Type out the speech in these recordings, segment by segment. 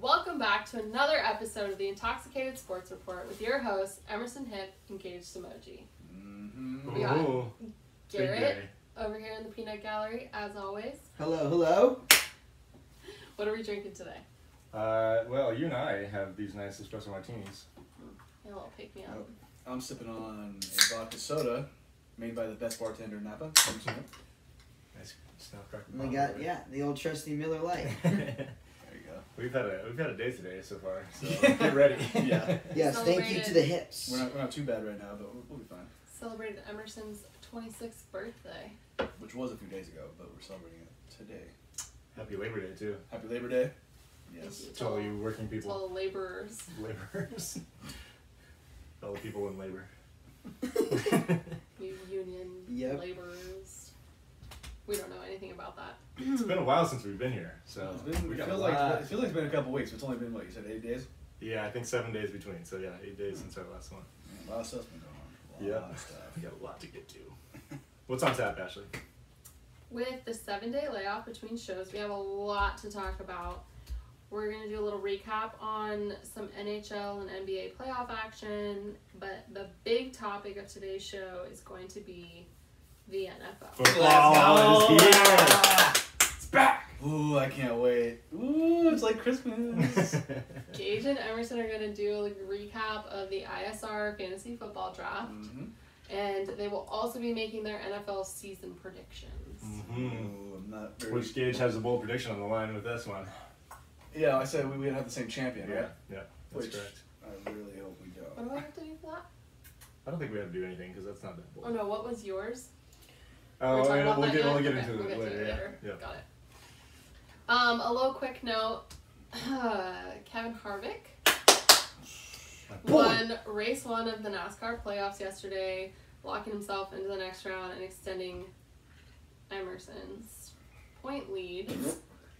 Welcome back to another episode of the Intoxicated Sports Report with your hosts, Emerson Hip and Gage Samoji. Mm-hmm. We got Ooh, Garrett over here in the Peanut Gallery, as always. Hello, hello. What are we drinking today? Uh, well, you and I have these nice espresso martinis. A little pick me up. I'm sipping on a vodka soda made by the best bartender in Napa. Nice snuff cracker. We got yeah, the old trusty Miller Lite. There you go. we've had a we've had a day today so far. So get ready. Yeah. Yes, thank you to the hips. We're not, we're not too bad right now, but we'll, we'll be fine. Celebrated Emerson's 26th birthday. Which was a few days ago, but we're celebrating it today. Happy Labor Day too Happy Labor Day. Yes. Thank to all you working To people, all the laborers. laborers, all the people in labor. You union Yep. laborers. We don't know anything about that. It's been a while since we've been here, so It's been, we it, feels like, it feels like it's been a couple weeks. It's only been, what, you said eight days? Yeah, I think seven days between. So yeah, eight days since our last one. Man, a lot of stuff's been going on. A Yeah. lot of stuff. We got a lot to get to. What's on tap, Ashley? With the seven day layoff between shows, we have a lot to talk about. We're going to do a little recap on some NHL and NBA playoff action, but the big topic of today's show is going to be the NFL. Football is here. It's back. Ooh, I can't wait. Ooh, it's like Christmas. Gage and Emerson are going to do a recap of the ISR fantasy football draft, mm-hmm. and they will also be making their NFL season predictions. hmm Ooh, I'm not very... Which Gage has a bold prediction on the line with this one. Yeah, I said we would have the same champion, Yeah, right? yeah, that's Which- correct. I really hope we don't. What do I have to do for that? I don't think we have to do anything because that's not that Oh no, what was yours? Oh, We're talking yeah, about we'll get we'll get Okay, into we'll it get to later. yeah, later. yeah. Got it. Um, a little quick note. Kevin Harvick won race one of the NASCAR playoffs yesterday, locking himself into the next round and extending Emerson's point lead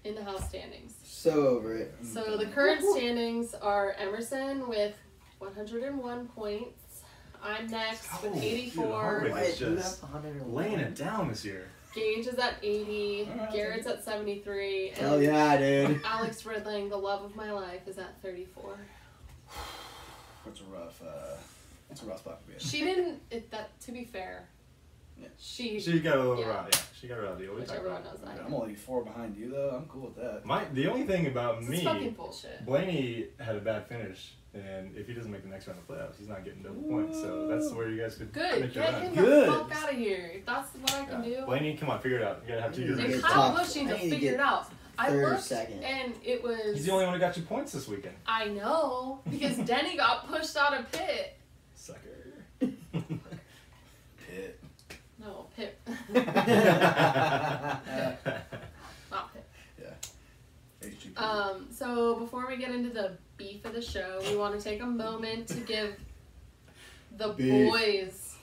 in the house standings. So over it. So the current standings are Emerson with 101 points. I'm next with Oh, dude, 84. Harvick. Is just Laying it down this year. Gage is at 80. Garrett's at 73. And Hell yeah, dude. Alex Ridling, the love of my life, is at 34. It's a rough, uh, it's a rough spot to be in. She didn't. It, that to be fair, Yeah. she. She got a little Yeah. raw. Yeah, she got a raw. We which talked everyone about knows that. I'm only four behind you though. I'm cool with that. My the only thing about This is fucking me, bullshit. Blaney had a bad finish, and if he doesn't make the next round of playoffs, he's not getting double points. So that's where you guys could Good. make your Get run. him Good. the fuck out of here. If that's what I can Yeah. do. Blaney, come on, figure it out. You gotta have two I years. need And to of get Kyle Busch needs to need to figure get it out. I third, looked second. and it was. He's the only one who got you points this weekend. I know because Denny got pushed out of pit. Sucker. Pit. No, Pip. Not Pip. HGP. Um, so before we get into the beef of the show, we want to take a moment to give the Beef. boys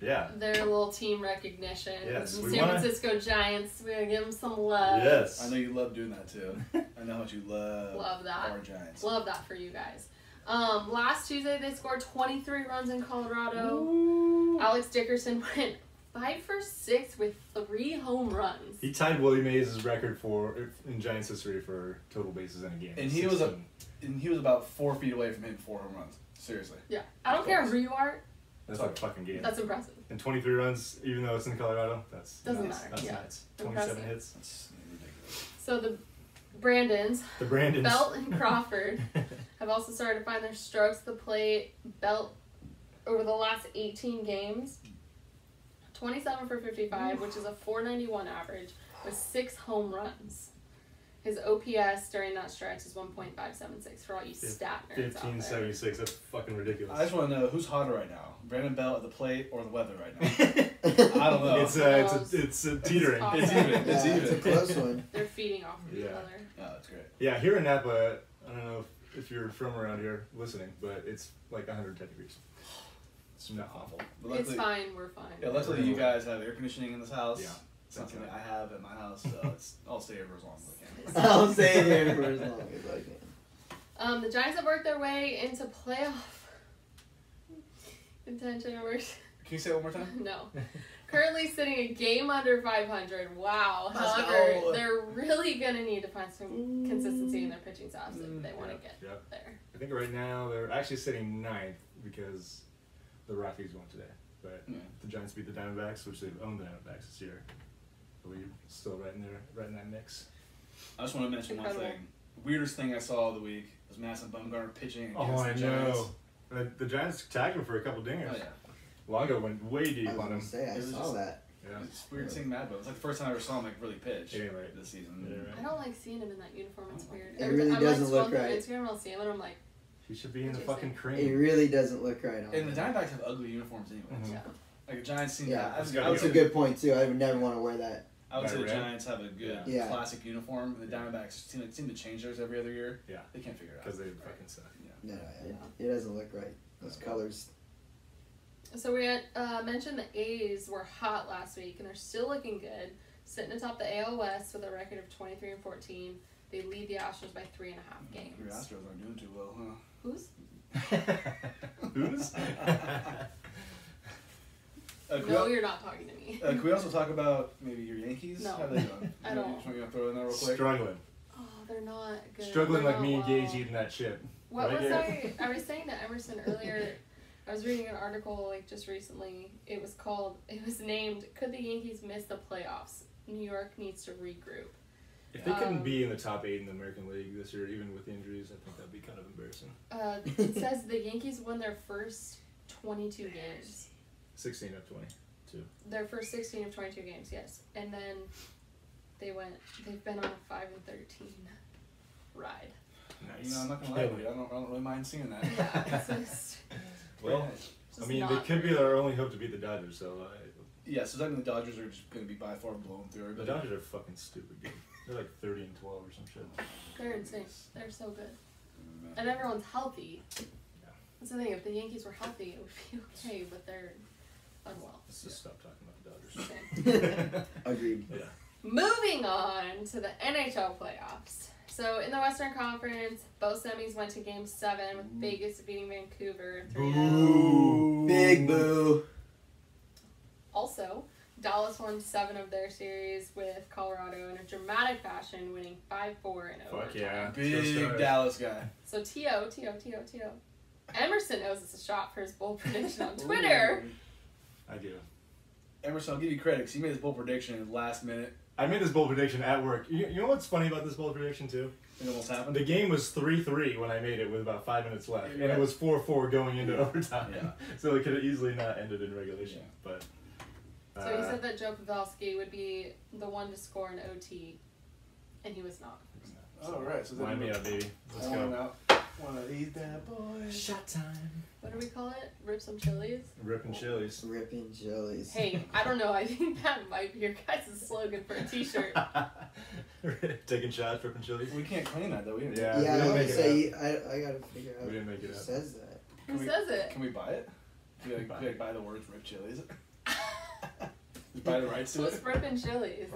yeah. their little team recognition. Yes, The San wanna- Francisco Giants. We're gonna give them some love. Yes. I know you love doing that too. I know how much you love, Love that. our Giants. Love that for you guys. Um, last Tuesday they scored 23 runs in Colorado. Ooh. Alex Dickerson went five for six with three home runs. He tied Willie Mays' record for in Giants history for total bases in a game. And he was a- And he was about four feet away from hitting four home runs. Seriously. Yeah, I don't care who you are. That's like a fucking game. That's impressive. And 23 runs, even though it's in Colorado, that's Doesn't nuts. matter, That's yeah. nuts. 27 Impressive. hits. That's ridiculous. So the Brandons, The Brandons. Belt and Crawford have also started to find their strokes at the plate. Belt over the last 18 games, 27 for 55, which is a 491 average with six home runs. His OPS during that stretch is 1.576 for all you Fif- stat nerds out there. 1576. That's fucking ridiculous. I just want to know who's hotter right now, Brandon Belt at the plate or the weather right now. I don't know. It's uh, it's a, it's a teetering. It's It's even. It's Yeah, even. it's a close one. They're feeding off of each Yeah. other. Oh, that's great. Yeah, here in Napa, I don't know if, if you're from around here listening, but it's like 110 degrees. It's not mm. awful. But luckily, It's luckily, fine, we're fine. yeah, luckily you guys have air conditioning in this house. Yeah. Something that I have at my house, so it's, I'll stay here for as long as I can. I'll stay here for as long as I can. Um, the Giants have worked their way into playoff contention. We're Can you say it one more time? no. Currently sitting a game under 500. Wow. Let's However, go. they're really going to need to find some consistency in their mm. pitching staffs if they want to mm. Yeah, get yep. there. I think right now they're actually sitting ninth because the Rockies won today. But Yeah. the Giants beat the Diamondbacks, which they've owned the Diamondbacks this year. But we're still right in there, right in that mix. I just want to mention one Incredible. thing. Weirdest thing I saw of the week was Madison Bumgarner pitching oh, against Oh, I the Giants. know. The, the Giants tagged him for a couple dingers. Oh yeah. Longo went way deep I was on gonna him. say I It was saw just- that. Yeah. It's weird seeing Mad Bum. It's like the first time I ever saw him like really pitch Yeah, right. this season. Yeah, right. I don't like seeing him in that uniform. It's weird. It Every really time doesn't I'm look right. Instagram, I'll see him and I'm like, He should be in the Interesting. fucking It cream. really doesn't look right on And the. Diamondbacks have ugly uniforms anyway. Mhm. yeah. Like a Giants seem Yeah, to. I, it's would- gotta I would That's a good point too. I would never want to wear that. I would say the Red. Giants have a good Yeah. classic uniform. The Diamondbacks seem, seem to change theirs every other year. Yeah. They can't figure it out. Because they fucking suck. No, Yeah. it, it doesn't look right. Those colors. So we had uh, mentioned the A's were hot last week, and they're still looking good, sitting atop the AL West with a record of 23 and 14. They lead the Astros by three and a half Your games. Astros aren't doing too well, huh? Who's? Who's? Uh, No, we, you're not talking to me. uh, can we also talk about maybe your Yankees? No. How they doing? I don't. Just want to throw in there real quick. Struggling. Oh, they're not good. Struggling They're like not me and well. Gage eating that chip. What Right was here. I? I was saying to Emerson earlier. I was reading an article like just recently. It was called. It was named. Could the Yankees miss the playoffs? New York needs to regroup. If they couldn't Um, be in the top eight in the American League this year, even with injuries, I think that'd be kind of embarrassing. Uh, it says the Yankees won their first 22 games. 16 of 22. Their first 16 of 22 games, yes. And then they went. They've been on a five and 13 ride. Nice. You know, I'm not gonna lie to you. I don't, I don't really mind seeing that. Yeah, it's just, Well, just I mean, they could be great. our only hope to beat the Dodgers, so uh, Yeah, so technically the Dodgers are just going to be by far blown through the. Dodgers are fucking stupid good. They're like 30 and 12 or some shit. They're insane. They're so good. Mm-hmm. And everyone's healthy. That's the thing. If the Yankees were healthy, it would be okay. But they're unwell. Let's just stop talking about the Dodgers. Agreed. yeah. Moving on to the NHL playoffs. So in the Western Conference, both semis went to Game Seven with Vegas beating Vancouver three 0 Boo. Big boo. Also, Dallas won seven of their series with Colorado in a dramatic fashion, winning five four in overtime. Fuck yeah. Big Let's go Stars. Dallas guy. So T.O. T.O. T.O. T.O. Emerson knows it's a shot for his bold prediction on Twitter. I do. Emerson, I'll give you credit because he made this bold prediction last minute. I made this bold prediction at work. You, you know what's funny about this bold prediction, too? It almost happened. The game was 3 3 when I made it with about five minutes left. And it was 4 4 going into overtime. Yeah. So it could have easily not ended in regulation. Yeah. But. So he uh, said that Joe Pavelski would be the one to score an OT, and he was not. Oh, right. So then Line me up, baby. Let's One go. out. One of these bad boys. Shot time. What do we call it? Rip some chilies? Ripping chilies. Ripping chilies. Hey, I don't know. I think that might be your guys' slogan for a t-shirt. Taking shots, ripping chilies. We can't claim that though. We didn't. Yeah. yeah, we didn't would make it say I, I gotta figure out We didn't make who it up. says that. Who we- says it? Can we buy it? We gotta, Buy we gotta buy the words "rip chilies." Just buy the rights to Who's it. ripping chilies?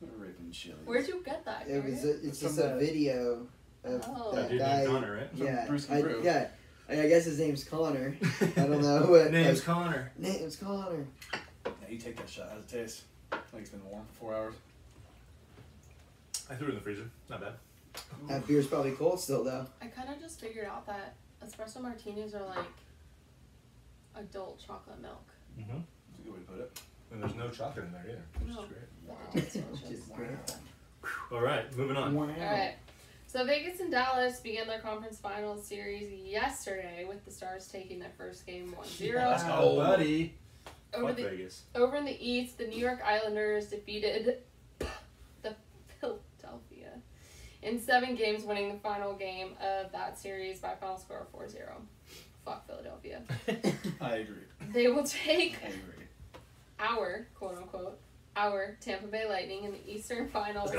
Ripping chilies. Where'd you get that? It was a, it's just a the- video of Oh. That that dude guy. Connor, right? Yeah, Brewski I, Brew. yeah. I, I guess his name's Connor. I don't know what. Name's like, Connor. name's Connor. Yeah, you take that shot. How's it taste? Like it's been warm for four hours. I threw it in the freezer. Not bad. That beer's probably cold still though. I kind of just figured out that espresso martinis are like adult chocolate milk. Mm-hmm. That's a good way to put it. And there's no chocolate in there either, which No. is great. Wow. Which is great. All right, moving on. Wow. All right. So Vegas and Dallas began their conference finals series yesterday with the Stars taking their first game 1-0. Let's go. Oh, buddy. Over Fuck the Vegas. over in the East, the New York Islanders defeated the Philadelphia in seven games, winning the final game of that series by final score of 4-0. Fuck Philadelphia. I agree. They will take I agree. Our quote unquote our Tampa Bay Lightning in the Eastern Finals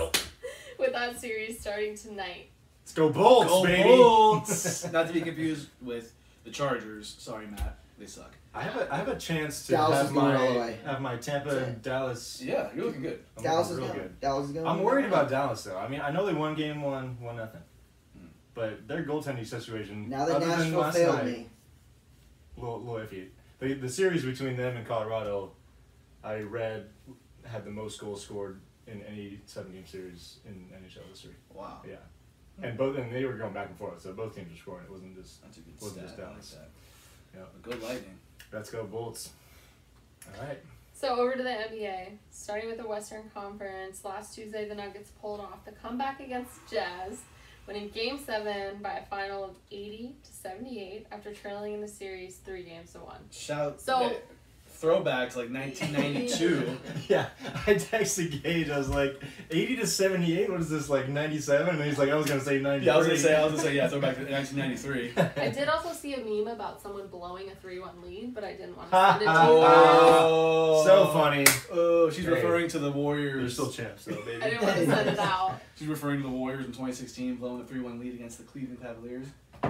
with that series starting tonight. Let's go Bolts, Go baby. Bolts! Not to be confused with the Chargers. Sorry, Matt. They suck. I have a I have a chance to Dallas have my all the way. have my Tampa and Dallas. Yeah, you're looking good. I'm Dallas is real good. Dallas is going. I'm worried about Dallas though. I mean, I know they won game one, one nothing, Hmm. but their goaltending situation. Now that other than Nashville failed night, me. little, little iffy. The, the series between them and Colorado I read had the most goals scored in any seven game series in NHL history. Wow. Yeah, hmm. and both and they were going back and forth, so both teams were scoring. It wasn't just That's a good Wasn't stat. just I like that. Yeah. Good lightning. let's go Bolts. All right. So over to the NBA, starting with the Western Conference. Last Tuesday, the Nuggets pulled off the comeback against Jazz, winning Game Seven by a final of eighty to seventy-eight after trailing in the series three games to one. Shout. So- throwback to like 1992. Yeah, I texted Gage. I was like, eighty to seventy eight. What is this like ninety seven? And he's like, I was gonna say ninety. yeah, I was gonna say. I was gonna say yeah. Throwback to 1993. I did also see a meme about someone blowing a three-one lead, but I didn't want to send it to you. Oh, so funny. Oh, she's Hey. referring to the Warriors. They're still champs, though, baby. I didn't want to send it out. She's referring to the Warriors in 2016 blowing a 3-1 lead against the Cleveland Cavaliers,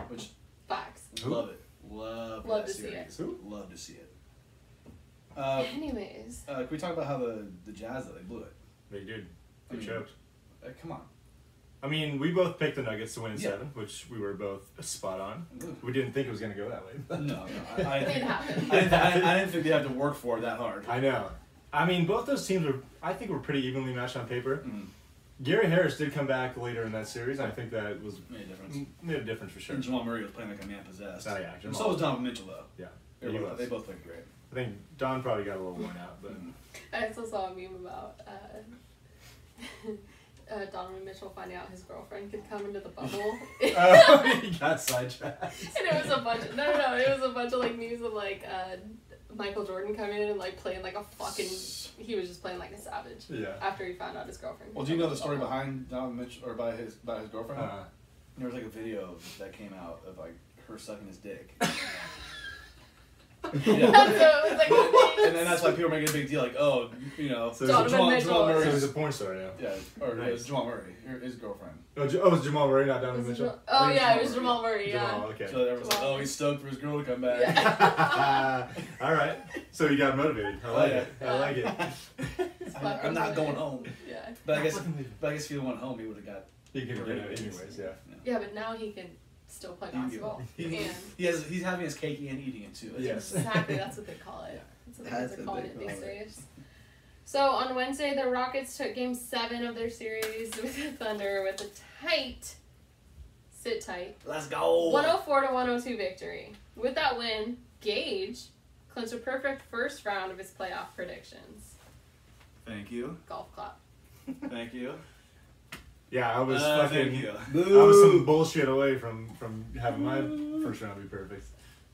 which Facts. Love it, love, Love that to see series. Love to see it. Uh, Anyways, uh, can we talk about how the the Jazz though they blew it? They did. I They mean, choked. Uh, come on. I mean, we both picked the Nuggets to win in Yeah. seven, which we were both spot on. Ugh. We didn't think it was gonna go that way. No, no, I, I, it. I, didn't, I, didn't, I didn't think they had to work for it that hard. I know. I mean, both those teams were. I think were pretty evenly matched on paper. Mm, Gary Harris did come back later in that series, and I think that was made a difference. made a difference for sure. And Jamal Murray was playing like a man possessed. Oh, yeah, And Jamal. so was Donovan Mitchell though. Yeah, They, both- was. they both played great. I think Don probably got a little worn out, but. I also saw a meme about uh, uh, Donovan Mitchell finding out his girlfriend could come into the bubble. oh, he got sidetracked. And it was a bunch. Of, no, no, no. It was a bunch of like memes of like uh, Michael Jordan coming in and like playing like a fucking. He was just playing like a savage Yeah. after he found out his girlfriend. Well, do you know in the story bubble. behind Donovan Mitchell or by his by his girlfriend? Uh, There was like a video that came out of like her sucking his dick. So it was like and then that's why people are making a big deal, like, oh, you know, So Donovan Jamal, Mitchell. Jamal so he's a porn star now. yeah, or Nice. it was Jamal Murray, his girlfriend. Oh, J- oh, it's Jamal Murray, not Donovan Mitchell. Jamal- oh It was yeah, it was Jamal Jamal Murray. Yeah. Jamal, okay. So everyone's like, oh, he's stoked for his girl to come back. Yeah. All right. So you got motivated. I like Oh, it. I like it. I'm, I'm not going home. Yeah. But I guess, Fucking leave it. but I guess if he went home, he would have got. You can get it Anyways. anyways, yeah. Yeah, but now he can still play He can basketball. He, and he has, he's having his cake and eating it too. Yes. exactly that's what they call it. That's what the That's kids are calling they it these days. So on Wednesday, the Rockets took Game Seven of their series with the Thunder with a tight, sit tight, Let's go. 104 to 102 victory. With that win, Gage clinched a perfect first round of his playoff predictions. Thank you. Golf clap. Thank you. Yeah, I was Uh, fucking. thank you. I was some bullshit away from from having my first round be perfect.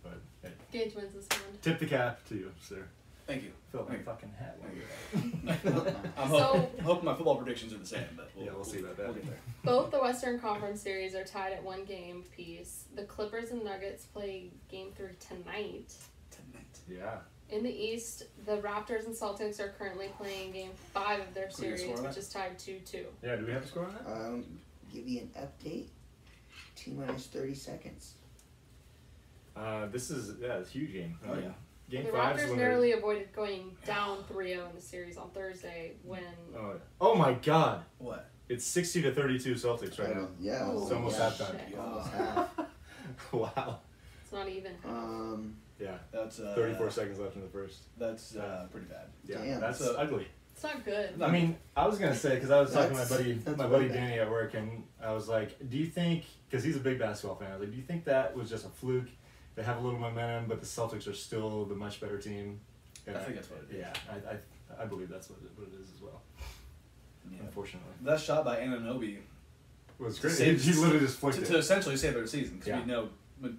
But hey, Gage wins this one. tip the cap to you, sir. Thank you. Fill my fucking hat. Thank you. I'm So- hoping, hoping my football predictions are the same, but we'll, Yeah, we'll see about that. We'll get there. Both the Western Conference series are tied at one game apiece. The Clippers and Nuggets play Game Three tonight. Tonight. Yeah. In the East, the Raptors and Celtics are currently playing Game Five of their Can we get a series, score on which that? is tied two two. Yeah. Do we have a score on that? Um, give you an update. T minus thirty seconds. Uh, this is yeah, it's a huge game. Oh, I yeah. Game the five is Raptors when they're- narrowly avoided going down 3-0 in the series on Thursday when Oh, oh my God! What? It's sixty to thirty-two Celtics right now. Uh, yeah. Oh, It's almost yeah. halftime. shit. Almost half. wow. it's not even. Um, Yeah. That's uh, Thirty-four seconds left in the first. That's uh, pretty bad. Yeah. Damn. That's So- ugly. It's not good. I mean, I was gonna say because I was talking to my buddy, my really buddy bad. Danny at work, and I was like, "Do you think?" Because he's a big basketball fan. I was like, "Do you think that was just a fluke? They have a little momentum, but the Celtics are still the much better team." And I think that's what it is. Yeah, I, I, I believe that's what it, what it is as well. Yeah. Unfortunately, That shot by Anunoby it was great. save- he, he literally just to, flicked to it. essentially save their season because Yeah. we know when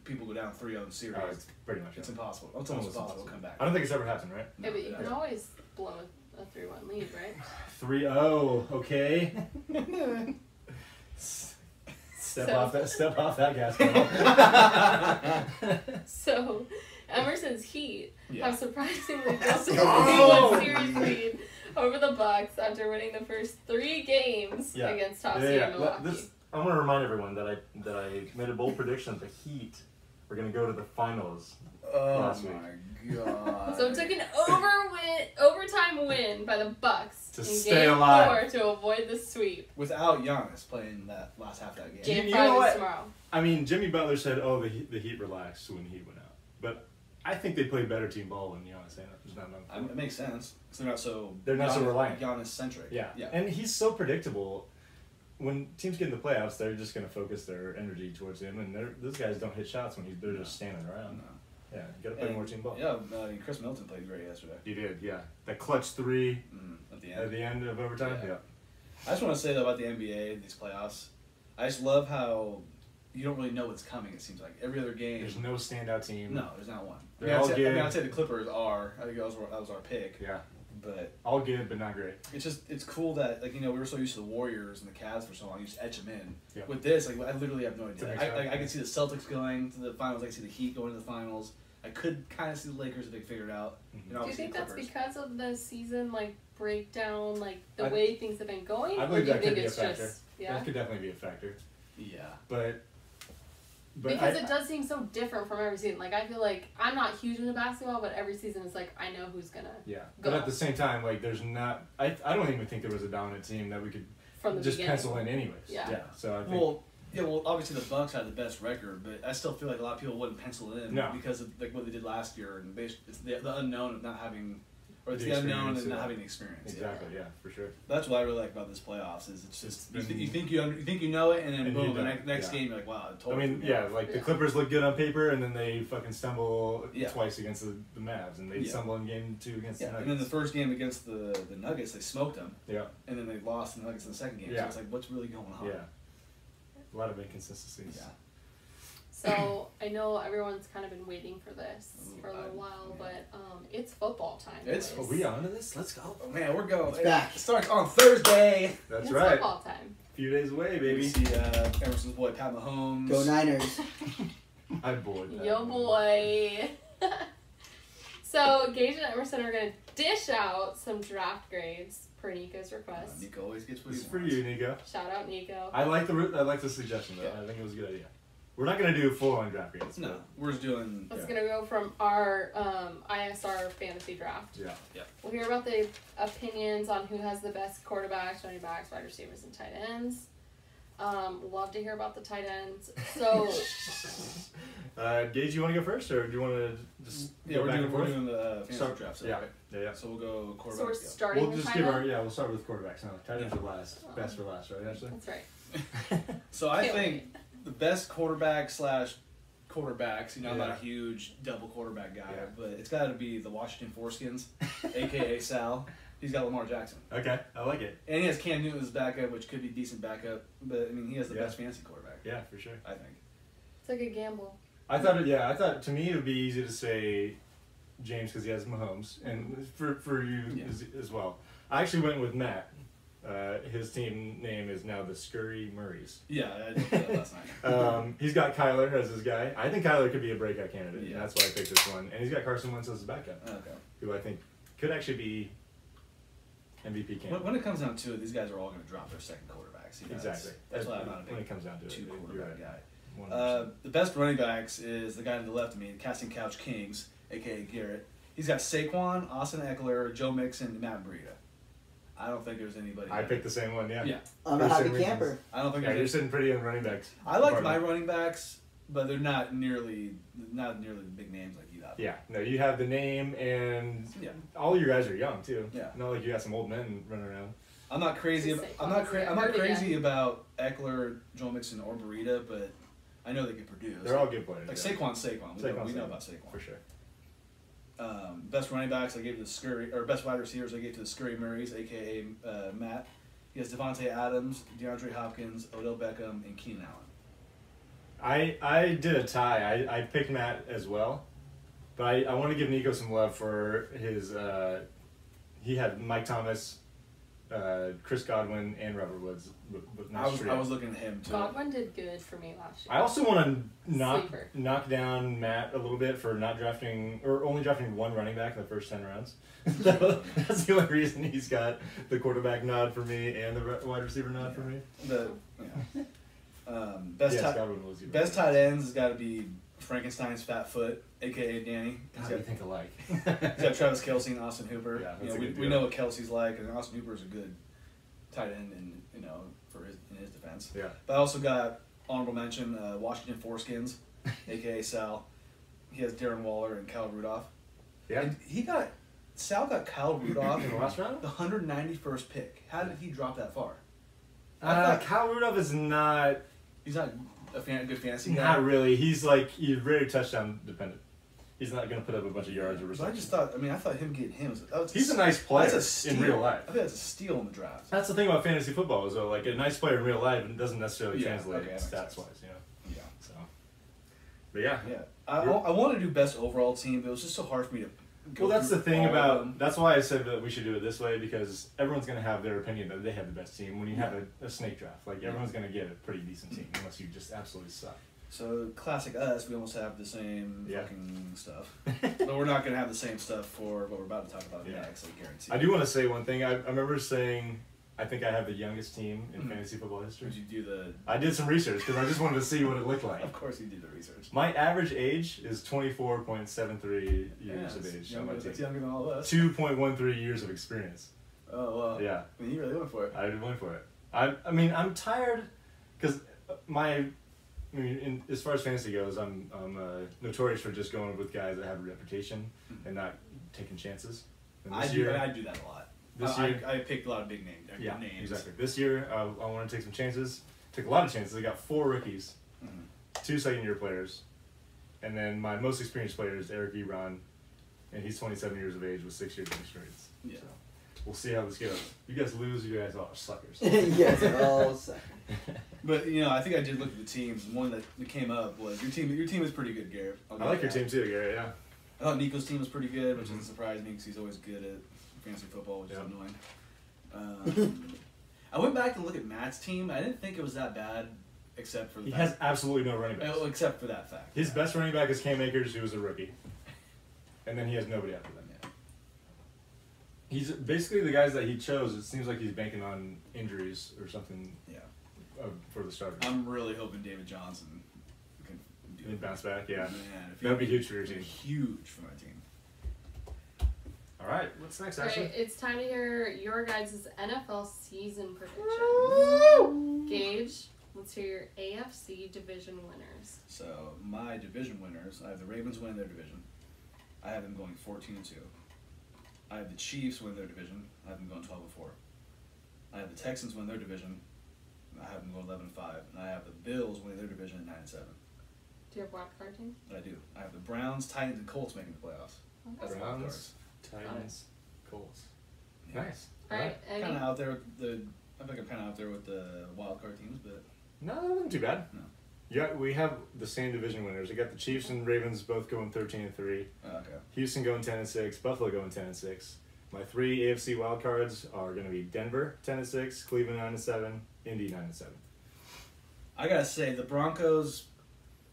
people go down 3 0 in series, Oh, it's pretty much it's it. impossible. It's almost impossible to come back. I don't think it's ever happened, right? Yeah, but you can always blow a 3 1 lead, right? 3-0, okay. Step So- off that. Step off that gas pedal. So, Emerson's Heat Yeah. have surprisingly built a 3 1 series lead over the Bucks after winning the first three games Yeah. against top Yeah, seed yeah. Let- Milwaukee. This, I want to remind everyone that I that I made a bold prediction that the Heat were going to go to the finals. Oh Last week. my god. So it took an over win, overtime win by the Bucks To in stay Game alive. Four to avoid the sweep. Without Giannis playing that last half of that game. Game you Five know is what? tomorrow. I mean, Jimmy Butler said, "Oh, the Heat, the Heat relaxed when he went out," but I think they play better team ball when Giannis is not on the I court. mean, it makes sense. 'cause they're not so. They're not so reliant. Giannis centric. Yeah. Yeah. And he's so predictable. When teams get in the playoffs, they're just going to focus their energy towards him, and they're, those guys don't hit shots when he's, they're just standing around. No. Yeah, you got to play And- more team ball. Yeah, uh, Khris Middleton played great yesterday. He did, yeah. That clutch three Mm, at the at end. the end of overtime. Yeah. Yeah. I just want to say though about the NBA, these playoffs. I just love how you don't really know what's coming. It seems like every other game. There's no standout team. no, there's not one. I They're mean, I'd all say, I mean. I'd say the Clippers are. I think that was, that was our pick. Yeah. But All good, but not great. it's just it's cool that like you know we were so used to the Warriors and the Cavs for so long. You just etch them in. Yeah. With this, like I literally have no idea. mix I, like, I can see the Celtics going to the finals. I can see the Heat going to the finals. I could kind of see the Lakers if they figured it out. Mhm. You Do you think that's because of the season like breakdown, like the I- way things have been going? I or believe do you that think could be a it's factor. just yeah? That could definitely be a factor. Yeah. But. But because I, it does seem so different from every season. Like I feel like I'm not huge into basketball, but every season is like I know who's gonna Yeah, Go. but at the same time, like there's not. I, I don't even think there was a dominant team that we could from the just beginning. pencil in anyways. Yeah. So I think. Well, yeah. Well, obviously the Bucks had the best record, but I still feel like a lot of people wouldn't pencil in No. because of like what they did last year, and based, it's the, the unknown of not having, or it's The the, unknown and not having the experience. exactly. Yeah, for sure. That's what I really like about this playoffs is it's just you, It's th- you think you under, you think you know it, and then And boom, the next, next yeah. game you're like, wow, I I mean, forgot. yeah, like the Clippers look good on paper, and then they fucking stumble Yeah. twice against the, the Mavs, and they Yeah. stumble in game two against Yeah, the and then the first game against the the Nuggets, they smoked them, yeah, and then they lost the Nuggets in the second game. Yeah. So it's like, what's really going on? yeah. A lot of inconsistencies. Yeah. So I know everyone's kind of been waiting for this Ooh, for a little while, yeah. but um, it's football time. It's- boys. Are we on to this? Let's go. Oh, man, we're going. It's back. It starts on Thursday. That's it's right. football time. A few days away, We baby. see uh, Emerson's boy Pat Mahomes. Go Niners. I'm bored. Yo boy. so Gage and Emerson are gonna dish out some draft grades per Nico's Uh, request. Nico always gets what This he is for you, Nico. Shout out Nico. I like the ru- I like the suggestion though. Yeah. I think it was a good idea. We're not gonna do full on draft grades. No, we're just doing. It's yeah. gonna go from our um, ISR fantasy draft. but- Yeah. We'll hear about the opinions on who has the best quarterbacks, running backs, wide receivers, and tight ends. Um, love to hear about the tight ends. So uh, Gage, you want to go first, or do you want to just Yeah, go we're back doing, and we're forth? doing the uh, Start- draft. So, yeah. right? Yeah, yeah. so we'll go quarterbacks. so we're yeah. starting We'll just give our yeah. We'll start with quarterbacks. No, tight ends are last. Oh. Best for last, right, Ashley? That's right. So I think wait. The best quarterback slash quarterbacks. You know, I'm not a huge double quarterback guy, Yeah. but it's got to be the Washington Foreskins, aka Sal. He's got Lamar Jackson, Okay, I like it. and he has Cam Newton as backup, which could be decent backup. But I mean, he has the Yeah. best fantasy quarterback. Yeah, for sure. I think. It's like a gamble. I thought, it, yeah, I thought to me it would be easy to say James because he has Mahomes, and for for you Yeah. as, as well. I actually went with Matt. Uh, his team name is now the Scurry Murrays. Yeah, I did that last night. Um, he's got Kyler as his guy. I think Kyler could be a breakout candidate. and Yeah. That's why I picked this one. And he's got Carson Wentz as his backup, okay. who I think could actually be MVP candidate. when it comes down to it, these guys are all going to drop their second quarterbacks. You know, exactly. That's, that's why I'm not a when it comes down to two it. Quarterback guy. Uh, the best running backs is the guy to the left of me, Casting Couch Kings, aka Garrett. He's got Saquon, Austin Ekeler, Joe Mixon, and Matt Breida. I don't think there's anybody. I picked the same one. Yeah. Yeah. I'm For a happy same reasons. camper. I don't think Yeah, you're there's. sitting pretty in running backs. I like my department. running backs, but they're not nearly not nearly the big names like you have. Yeah, no, you have the name, and Yeah. all you guys are young too. Yeah. not like you got some old men running around. I'm not crazy. Just About, I'm not. Cra- I'm not Heard it crazy about Ekeler, Joe Mixon, or Breida, but I know they can produce. They're all good players. like yeah, Saquon's Saquon. We, know, Saquon's we know about Saquon. for sure. Um, best running backs I gave to the Scurry, or best wide receivers I gave to the Scurry Murrays, aka uh, Matt. He has Davante Adams, DeAndre Hopkins, Odell Beckham, and Keenan Allen. I I did a tie. I, I picked Matt as well, but I, I want to give Nico some love for his. Uh, he had Mike Thomas, uh, Chris Godwin, and Robert Woods. With, with I was. I was looking at him too. Godwin did good for me last year. I also want to knock Sleeper. knock down Matt a little bit for not drafting or only drafting one running back in the first ten rounds. so that's the only reason he's got the quarterback nod for me and the wide receiver nod for me. The yeah. um, best yes, tight Godwin was your best tight ends has got to be Frankenstein's fat foot, aka Danny. He's God, got, we think alike. he's got Travis Kelce and Austin Hooper. Yeah, You know, we, we know what Kelce's like, and Austin Hooper is a good tight end, and you know for his in his defense. yeah. But I also got honorable mention uh, Washington Foreskins, aka Sal. he has Darren Waller and Kyle Rudolph. Yeah. And he got Sal got Kyle Rudolph In the last round? the 191st pick. How did he drop that far? I Uh, thought- Kyle Rudolph is not He's not a fan, good fantasy guy. not really. He's like he's very touchdown dependent. He's not gonna put up a bunch of yards or But I just thought. I mean, I thought him getting him. Was, that was He's a nice player That's a in real life. I think that's a steal in the draft. That's the thing about fantasy football is though, like a nice player in real life and it doesn't necessarily Yeah, translate okay, stats wise, you know. Yeah. So, but yeah. Yeah. I, I want to do best overall team, but it was just so hard for me to. Go Well, that's the thing about. That's why I said that we should do it this way because everyone's gonna have their opinion that they have the best team. When you have a, a snake draft, like everyone's gonna get a pretty decent team unless you just absolutely suck. So classic us, we almost have the same Yeah. fucking stuff, but we're not gonna have the same stuff for what we're about to talk about Yeah. next. I guarantee. I do want to say one thing. I, I remember saying I think I have the youngest team in Mhm. fantasy football history. Would you do the? I did some research because I just wanted to see what it looked like. Of course, you did the research. My average age is 24.73 Yeah, years of age on Younger, my that's younger than all of us. 2.13 years of experience. Oh well. Yeah, I mean, you really went for it. I did win for it. I, I mean, I'm tired because my, I mean, in, as far as fantasy goes, I'm, I'm uh, notorious for just going with guys that have a reputation and not taking chances. And I do. year, I do that a lot. this I, year, I, I picked a lot of big names. yeah, names. exactly. This year, uh, I want to take some chances. Took a lot of chances. I got four rookies, Mhm. two second year players, and then my most experienced player is Eric Ebron, and he's 27 years of age with six years of experience. Yeah. So we'll see how this goes. You guys lose, you guys are suckers. yes, all second. But you know, I think I did look at the teams. One that that came up was your team. Your team is pretty good, Garrett. I'll I give like your that. team too, Gary. Yeah. I thought Nico's team was pretty good, which Mhm. doesn't surprise me because he's always good at fantasy football, which Yeah. is annoying. Um, I went back to look at Matt's team. I didn't think it was that bad, except for the He fact, has absolutely no running backs. oh, except for that fact. His yeah. best running back is Cam Akers, who was a rookie, and then he has nobody after them. Yeah. He's basically the guys that he chose. It seems like he's banking on injuries or something Yeah. uh, for the starters. I'm really hoping David Johnson can do He'd bounce back, yeah. Man, if That'd be huge for your team. Huge for my team. All right, what's next, Alright, Ashley? it's time to hear your guys' NFL season predictions. Gage, let's hear your AFC division winners. So my division winners, I have the Ravens winning their division. I have them going fourteen and two. I have the Chiefs win their division. I have them going twelve and four. I have the Texans win their division. I have them going eleven and five. And I have the Bills winning their division at nine and seven. Do you have wild card team? I do. I have the Browns, Titans, and Colts making the playoffs. That's the wild Browns, Titans, Colts. Yeah. Nice. Alright, Eddie. Kind of out there with the. I think I'm kind of out there with the wild card teams, but No, that wasn't too bad. No. Yeah, we have the same division winners. We got the Chiefs and Ravens both going thirteen and three. uh, okay. Houston going ten and six. Buffalo going ten and six. My three AFC wildcards are going to be Denver ten and six, Cleveland nine and seven, Indy nine and seven. I gotta say the Broncos.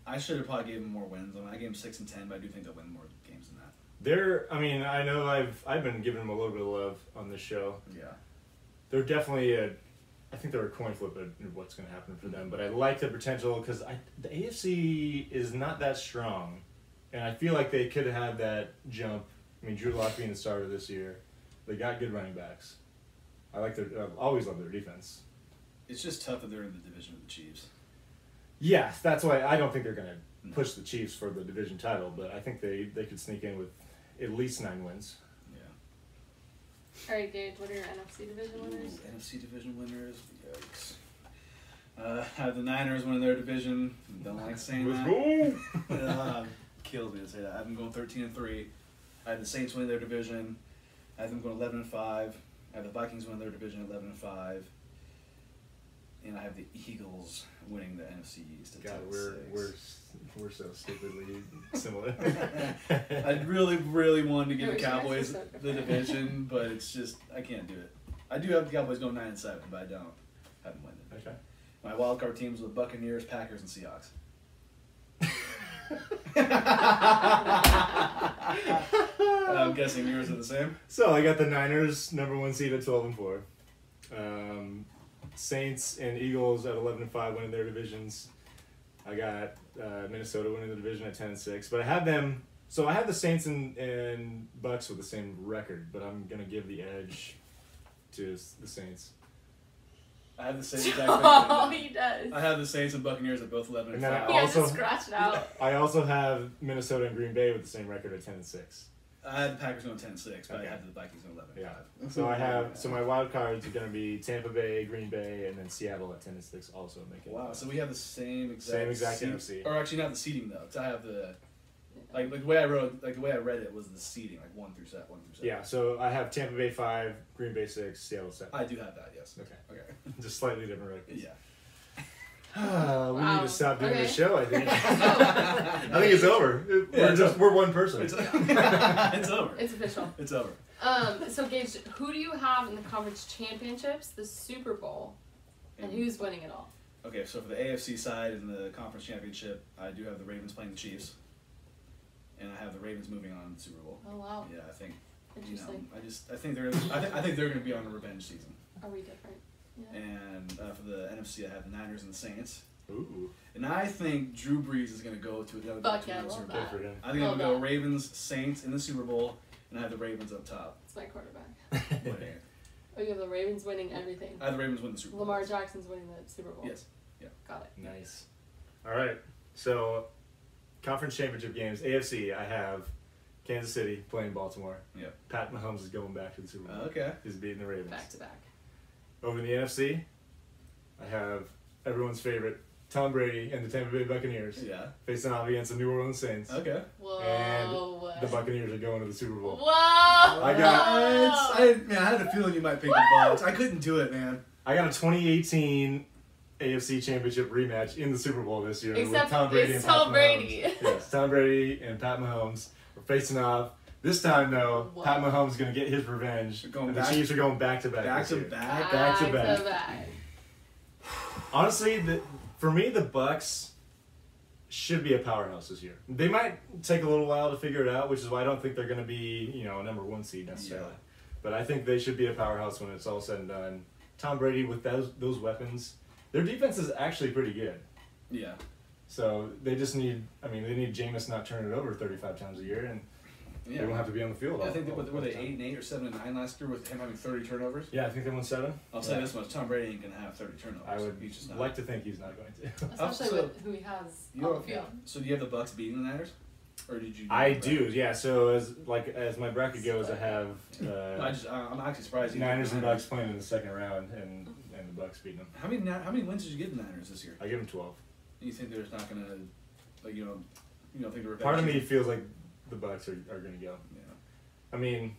I should have probably gave them more wins. I, mean, I gave them six and ten, but I do think they'll win more games than that. They're, I mean, I know I've I've been giving them a little bit of love on this show. Yeah. They're definitely a, I think they're a coin flip at what's going to happen for them. But I like the potential because the AFC is not that strong, and I feel like they could have had that jump. I mean, Drew Lock being the starter this year, they got good running backs. I like their, I've always loved their defense. It's just tough that they're in the division with the Chiefs. Yes, that's why I don't think they're going to push the Chiefs for the division title, but I think they, they could sneak in with at least nine wins. Yeah. Alright, Gage, what are your NFC division winners? Ooh, NFC division winners. Yikes. Uh, have the Niners winning their division. Don't like saying Let's that. go! uh, kills me to say that. I have them going thirteen and three. I have the Saints winning their division. I have them going eleven and five. I have the Vikings winning their division eleven and five. And I have the Eagles winning the NFC East at God, we're, six. we're, we're so stupidly similar. I really, really wanted to give the you guys are Cowboys so the division, but it's just I can't do it. I do have the Cowboys going nine and seven, but I don't have them win it. okay. My wild card teams were the Buccaneers, Packers, and Seahawks. I'm guessing yours are the same. So I got the Niners number one seed at twelve and four. Um, Saints and Eagles at eleven and five winning their divisions. I got uh, Minnesota winning the division at ten and six. But I have them. So I have the Saints and, and Bucks with the same record, but I'm gonna give the edge to the Saints. I have the same exact Oh, thing. he does. I have the Saints and Buccaneers at both eleven and And then I five. He has to also- scratch it out. I also have Minnesota and Green Bay with the same record at ten and six. I had the Packers going 10-6, but Okay. I had the Vikings going eleven. Yeah. So I have so my wild cards are gonna be Tampa Bay, Green Bay, and then Seattle at 10 6 also making. It. Wow, so we have the same exact Same exact seat- NFC. Or actually, not the seating though, 'cause I have the like, like the way I wrote, like the way I read it was the seating, like one through set, one through seven. Yeah, so I have Tampa Bay five, Green Bay six, Seattle seven. I do have that. Yes. Okay, Okay. just slightly different records. Yeah. Ah, we need to stop doing Okay. this show. I think. Oh. I think it's over. We're it's just over. we're one person. It's, it's over. It's official. It's over. Um, so Gage, who do you have in the conference championships, the Super Bowl, and who's winning it all? Okay, so for the AFC side in the conference championship, I do have the Ravens playing the Chiefs, and I have the Ravens moving on to the Super Bowl. Oh wow, Yeah, I think you know. I just I think they're I, th- I think they're going to be on a revenge season. Are we different? Yeah. And uh, for the NFC, I have the Niners and the Saints, Ooh, and I think Drew Brees is going to go to another Fuck yeah, I the love Super Bowl. that. for him. I think I'm going to go. Ravens Saints in the Super Bowl, and I have the Ravens up top. It's my quarterback. Winning. Oh, you have the Ravens winning everything. I have the Ravens win the Super Bowl. Lamar Jackson's winning the Super Bowl. Yes. Yeah. Got it. Nice. All right. So, conference championship games. AFC. I have Kansas City playing Baltimore. Yep. Pat Mahomes is going back to the Super Bowl. Okay. He's beating the Ravens. Back to back. Over in the NFC, I have everyone's favorite Tom Brady and the Tampa Bay Buccaneers Yeah. facing off against the New Orleans Saints. Okay. Whoa. And The Buccaneers are going to the Super Bowl. Whoa. I What? I, man, I had a feeling you might pick the Bucks. I couldn't do it, man. I got a 2018 AFC Championship rematch in the Super Bowl this year Except with Tom Brady it's and Pat Tom Brady. Mahomes. yes, Tom Brady and Pat Mahomes are facing off. This time, though, Whoa. Pat Mahomes is going to get his revenge. Going and back- the Chiefs are going back to back. Back to year. back. Back to back. back. Honestly, the, for me, the Bucks should be a powerhouse this year. They might take a little while to figure it out, which is why I don't think they're going to be, you know, a number one seed necessarily. Yeah. But I think they should be a powerhouse when it's all said and done. Tom Brady with those those weapons, their defense is actually pretty good. Yeah. So they just need, I mean, they need Jameis not turn it over 35 times a year, and Yeah. they won't have to be on the field. I all- think they all- were, all were the they eight and eight or seven and nine last year with him having thirty turnovers. Yeah, I think they won seven. I'll say this much: Tom Brady ain't gonna have thirty turnovers. I would He's just not. like to think he's not going to. Especially so- with who he has on the field. So do you have the Bucks beating the Niners, or did you? I do, yeah. So as like as my bracket goes, I have I uh, just I- I'm actually surprised. you Niners did and the Bucks playing in the second round, and and the Bucks beating them. How many Ni- how many wins did you give the Niners this year? I give them 12. You think there's not gonna, like you know, you don't think the revenge? Part of me feels like the Bucks are, are going to go. Yeah. I mean,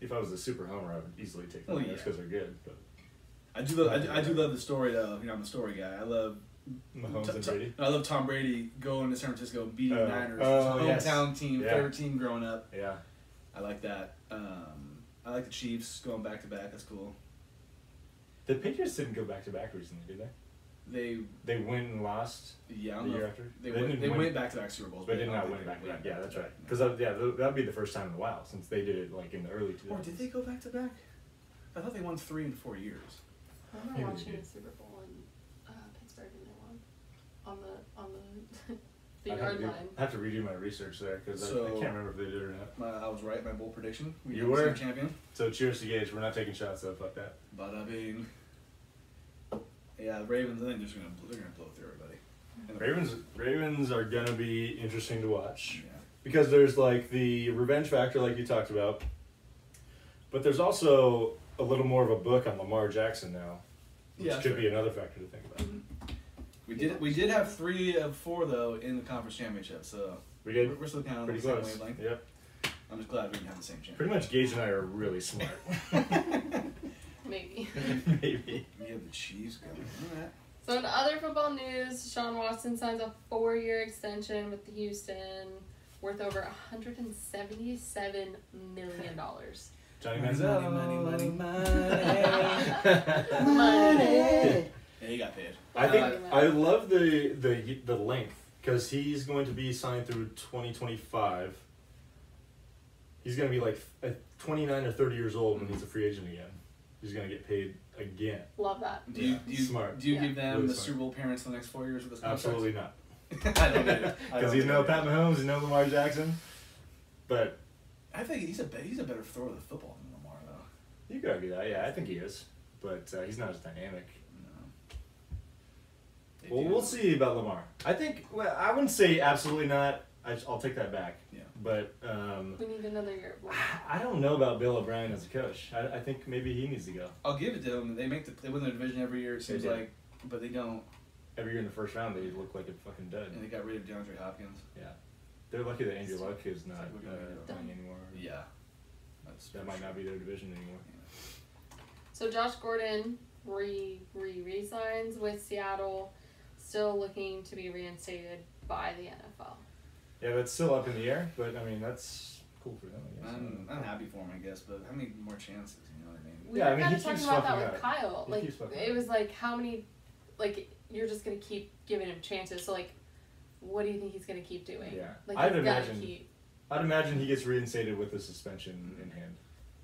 if I was a super homer, I would easily take the Oh, yeah. because they're good. But I do love I do, I do love the story though. You know, I'm a story guy. I love Mahomes T- and Brady, I love Tom Brady going to San Francisco beating Oh. Niners. Oh, His yes. hometown team, Yeah. favorite team growing up. yeah. I like that. Um, I like the Chiefs going back to back. That's cool. The Patriots didn't go back to back recently, did they? They They went and lost yeah, the year after. They, didn't went, they win- went back to back Super Bowls. But they did don't win back to back. Yeah, that's right. Because yeah, th- that'd be the first time in a while since they did it like in the early 2000s. Or did they go back to back? I thought they won three in four years. I remember Maybe watching did. the Super Bowl in uh, Pittsburgh and they won on the on the the I'd have, yard do, line. I have to redo my research there because I, I can't remember if they did or not. My, I was right. My bold prediction. We You were? champion. So cheers to Gage. We're not taking shots though. Fuck that. Bada bing. Yeah, Ravens. I think they're just gonna they're gonna blow through everybody. And Ravens Ravens are gonna be interesting to watch Yeah. because there's like the revenge factor, like you talked about, but there's also a little more of a book on Lamar Jackson now, which Yeah, could right. be another factor to think about. Mm-hmm. We did we did have three of four though in the conference championship, so We we're, did we're still kind of on pretty the same close. wavelength. Yep. I'm just glad we didn't have the same champion. Pretty much Gage and I are really smart. Maybe. Maybe. We have the Chiefs going. All right. So in other football news, Deshaun Watson signs a four-year extension with the Houston, worth over 177 million dollars. Johnny Money, Manziel. money, money, money, Money. Yeah, he got paid. I think Uh, I love the the the length because he's going to be signed through 2025. He's going to be like uh, 29 or 30 years old when he's a free agent again. He's going to get paid again. Love that. Do you, Yeah, do you, smart. Do you Yeah. give them Really the smart. Super Bowl appearance in the next four years with this contract? Absolutely not. I don't get Because don't he's no it. Pat Mahomes, he's no Lamar Jackson. But I think he's a he's a better thrower of the football than Lamar though. you could argue that. Yeah, I think he is. But uh, he's not as dynamic. No. Well, do. we'll see about Lamar. I think. Well, I wouldn't say absolutely not. I, I'll take that back. Yeah. But um, We need another year. of I don't know about Bill O'Brien as a coach. I, I think maybe he needs to go. I'll give it to them. They make the they win their division every year. It seems like, but they don't. Every year in the first round, they look like a fucking dud. And they got rid of DeAndre Hopkins. Yeah. They're lucky that Andrew Luck is not We're uh, playing anymore. Yeah. That's That might sure. not be their division anymore. So Josh Gordon re re resigns with Seattle, still looking to be reinstated by the NFL. Yeah, that's still up in the air, but I mean that's cool for them. I guess. I'm, I'm happy for him, I guess, but how many more chances? You know what I mean? We Yeah, were I mean, kind he of talking about that with up. Kyle. He like it was like how many, like you're just gonna keep giving him chances. So like, what do you think he's gonna keep doing? Yeah. Like I'd he's gotta imagine- keep I'd imagine he gets reinstated with the suspension in hand.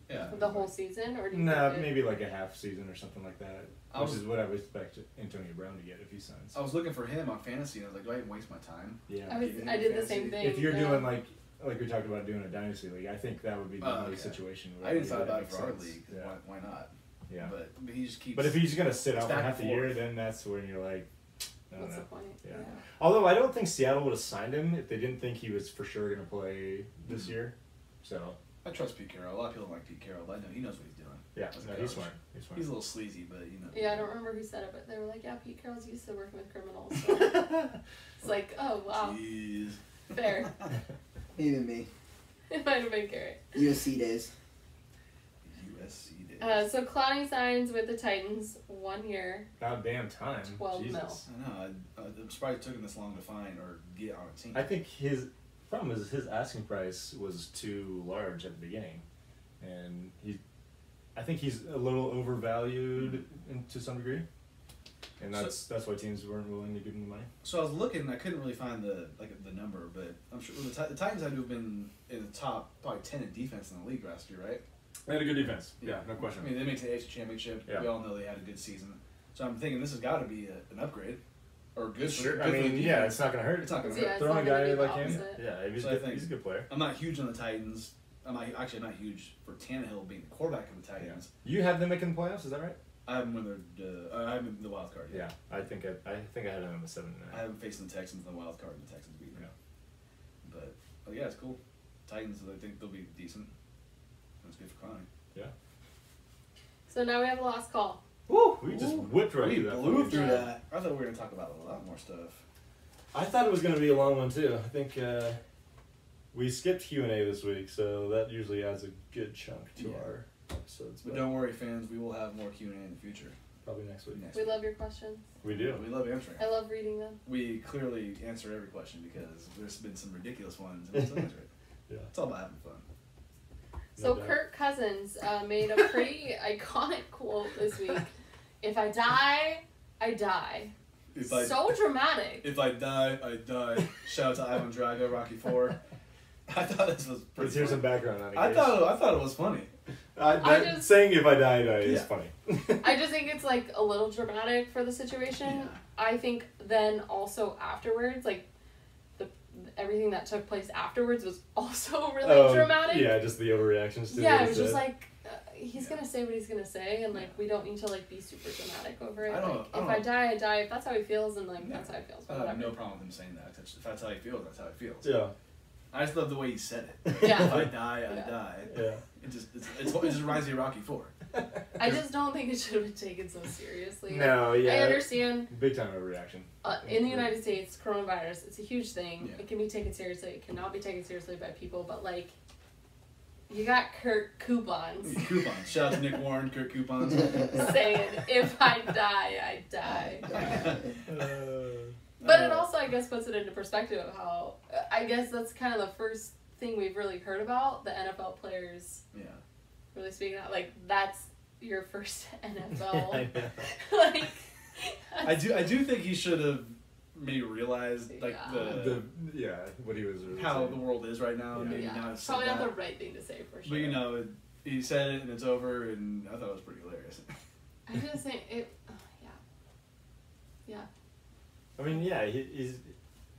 Yeah. the whole season, or do you Nah, maybe like a half season or something like that, I which was- is what I would expect Antonio Brown to get if he signs. I was looking for him on fantasy, and I was like, do I even waste my time? Yeah. I was I him did the same thing. if you're yeah. doing like like we talked about doing a dynasty league, I think that would be the Oh, only okay. situation. Where I didn't it thought would about it make for our sense. league. 'cause Yeah. Why, why not? yeah. But, but he just keeps. But if he's gonna sit out for half and the year, then that's when you're like, I don't what's know. the point? Yeah. yeah. Although I don't think Seattle would have signed him if they didn't think he was for sure gonna play this Mhm. year. So I trust Pete Carroll. A lot of people don't like Pete Carroll, but I know he knows what he's doing. yeah, no, he's smart. He's smart. He's a little sleazy, but you know. Yeah, I don't remember who said it, but they were like, "Yeah, Pete Carroll's used to working with criminals." So it's like, oh wow, Jeez. fair. Maybe me. it might have been Garrett. USC days. USC days. Uh, so Clowney signs with the Titans, one year. About damn time. 12 mil. Jesus. I know. I, I'm surprised it took him this long to find or get on a team. I think his problem is his asking price was too large at the beginning, and he, I think he's a little overvalued mm-hmm. in, to some degree, and So- that's that's why teams weren't willing to give him the money. So I was looking, I couldn't really find the like the number, but I'm sure the, the Titans had to have been in the top probably ten in defense in the league last year, right? They had a good defense. Yeah, no question. I mean, they made the AFC Championship. Yeah. We all know they had a good season. So I'm thinking this has got to be a, an upgrade, or good. For, sure. good I for the mean, yeah, it's not gonna hurt. It's not gonna Yeah, hurt. it's Throwing a guy like him. Yeah, he's, So good, think- he's a good player. I'm not huge on the Titans. I'm not actually I'm not huge for Tannehill being the quarterback of the Titans. You have them making the playoffs, is that right? I haven't won the uh, I haven't the wild card. Yet. Yeah, I think I, I think I had them in the seven and I haven't faced the Texans in the wild card, and the Texans beat them. Yeah. But oh yeah, it's cool. Titans, I think they'll be decent. That's good for crying. Yeah. So now we have a last call. Woo! We just Ooh. whipped right we through that. blew fucking through that. I thought we were gonna talk about a lot more stuff. I thought it was going to be a long one too. I think uh, we skipped Q and A this week, so that usually adds a good chunk to Yeah. our episodes. But But don't worry, fans. We will have more Q and A in the future. probably next week. Next We week. love your questions. We do. We love answering. I love reading them. We clearly answer every question because there's been some ridiculous ones. And we still answer it. Yeah. It's all about having fun. So No. Kirk Cousins uh, made a pretty iconic quote this week. If I die, I die. If I so dramatic. if I die, I die. Shout out to Ivan Drago, Rocky Four. I thought this was pretty. Let's hear some background on it. I thought I thought it was funny. I, I just- saying if I die, I die is funny. I just think it's like a little dramatic for the situation. Yeah. I think then also afterwards, like the everything that took place afterwards was also really Um, dramatic. Yeah, just the overreactions to Yeah, what it was just like he's Yeah. gonna say what he's gonna say, and like we don't need to like be super dramatic over it. I don't- like, I if don't- I die, I die. If that's how he feels, and like Yeah. that's how he feels. I have no problem with him saying that. If that's how he feels, that's how he feels. yeah, I just love the way he said it. Yeah. if I die, I Yeah. die. yeah. It just it's, it's, it just reminds me of Rocky Four. I just don't think it should have been taken so seriously. Like, No, I understand big time overreaction. uh, in the United States, coronavirus, it's a huge thing. Yeah. It can be taken seriously. It cannot be taken seriously by people. But like, you got Kurt coupons Coupons. Shout out to Nick Warren, Kurt Coupons. saying, "If I die, I die." Uh, But it Uh, also, I guess, puts it into perspective of how I guess that's kind of the first thing we've really heard about the NFL players Yeah. really speaking out. Like that's your first NFL. I know. like I do I do think he should have maybe realized like Yeah. the, the yeah, what he was really how saying. the world is right now. and Yeah. Maybe yeah, now it's probably not that. the right thing to say for sure. But you know, it, he said it and it's over, and I thought it was pretty hilarious. I just think it. Oh, yeah. Yeah. I mean, yeah, he, he's.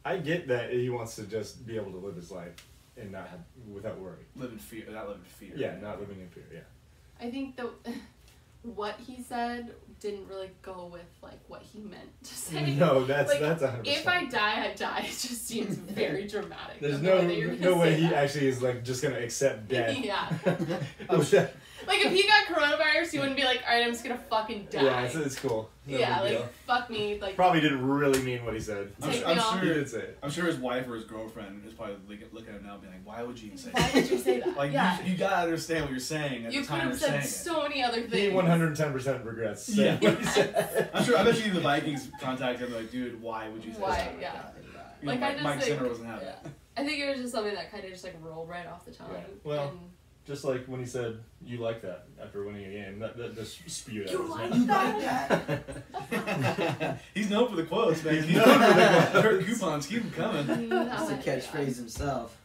I get that he wants to just be able to live his life and not have without worry. live in fear, not live in fear. Yeah, not living in fear. Yeah. I think the what he said didn't really go with like what he meant to say. No, that's Like, that's 100%. If I die, I die. It just seems very dramatic. There's the no way that no way he that. actually is like just gonna accept death. Yeah. Oh, shit. Like if he got coronavirus, he wouldn't be like, "All right, I'm just gonna fucking die." yeah, it's, it's cool. No yeah, like deal. fuck me, like probably didn't really mean what he said. I'm, Take su- me I'm off. He did say it. I'm sure his wife or his girlfriend is probably looking, looking at him now, and being like, "Why would you even say that? why that?" would you say that? Like yeah, you, you gotta understand what you're saying at you the could time have you're said saying so many other things. He 110 percent regrets saying Yeah. what he said. it. I'm sure. I bet you the Vikings contact him like, "Dude, why would you say Why? that?" Yeah. You know, Like, I Mike, just Mike think- Zimmer wasn't having yeah. it. I think it was just something that kind of just like rolled right off the tongue. Yeah. Well, and Just like when he said, "You like that" after winning a game, that, that just spewed out. You his like mouth. that? He's known for the quotes, man. He's He's known known for for the the quotes. coupons. Keep them coming. That's a Yeah. catchphrase himself.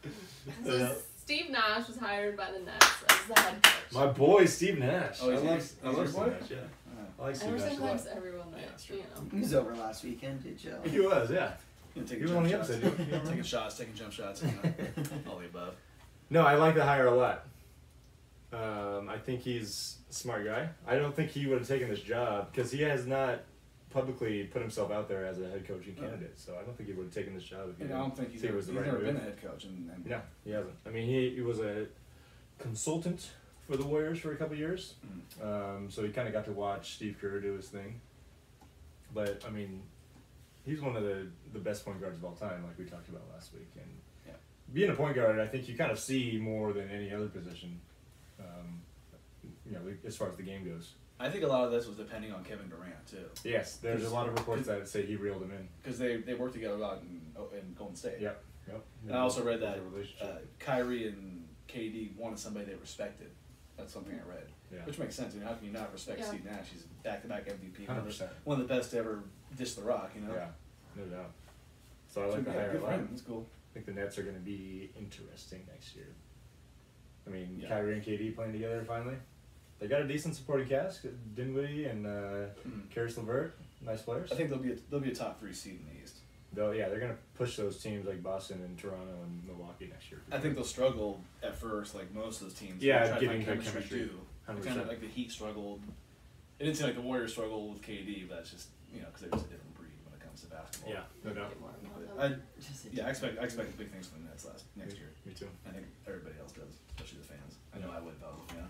So Yeah. Steve Nash was hired by the Nets as the head coach. My boy Steve Nash. Oh, I he's love, yours? I love Steve boy? Nash. Yeah, Uh, I like Steve Nash Emerson a everyone that Yeah, you know. He was over last weekend, did Joe? He was, yeah. you know, taking He was on the shots. episode, you- you remember? taking shots, taking jump shots, you know, all the above. No, I like the hire a lot. Um, I think he's a smart guy. I don't think he would have taken this job because he has not publicly put himself out there as a head coaching candidate. So I don't think he would have taken this job if he And I don't think he's, ever, was the he's right never move. been a head coach. And, and No, he hasn't. I mean, he, he was a consultant for the Warriors for a couple years. Mm. Um, so he kind of got to watch Steve Kerr do his thing. But I mean, he's one of the the best point guards of all time, like we talked about last week. And Yeah. being a point guard, I think you kind of see more than any other position. Um, you know, as far as the game goes. I think a lot of this was depending on Kevin Durant too, Yes, there's a lot of reports that say he reeled him in. because they they worked together a lot in, in Golden State. Yep. Yep. And I also read that There's a relationship. uh, Kyrie and KD wanted somebody they respected. That's something I read, yeah. which makes sense. I mean, how can you not respect Yeah. Steve Nash? He's back-to-back MVP, one Hundred of, the, percent. one of the best to ever dish the rock. You know. Yeah. No doubt. So I So, like the yeah, hire good a for lot. him. That's cool. I think the Nets are going to be interesting next year. I mean, Yeah. Kyrie and KD playing together finally. They got a decent supporting cast. Dinwiddie and uh, Mm. Caris LeVert, nice players. I think they'll be a, they'll be a top three seed in the East. They'll, yeah, they're going to push those teams like Boston and Toronto and Milwaukee next year. for I think they'll struggle at first, like most of those teams. Yeah, They'll try to getting find good chemistry. too. Kind of like the Heat struggled. It didn't seem like the Warriors struggled with KD, but that's just you know because they're just a different breed when it comes to basketball. Yeah, no doubt. Get. I, Just yeah, I expect I expect big things from the Nets last next year. Me too. I think everybody else does, especially the fans. I know I would if I was, yeah.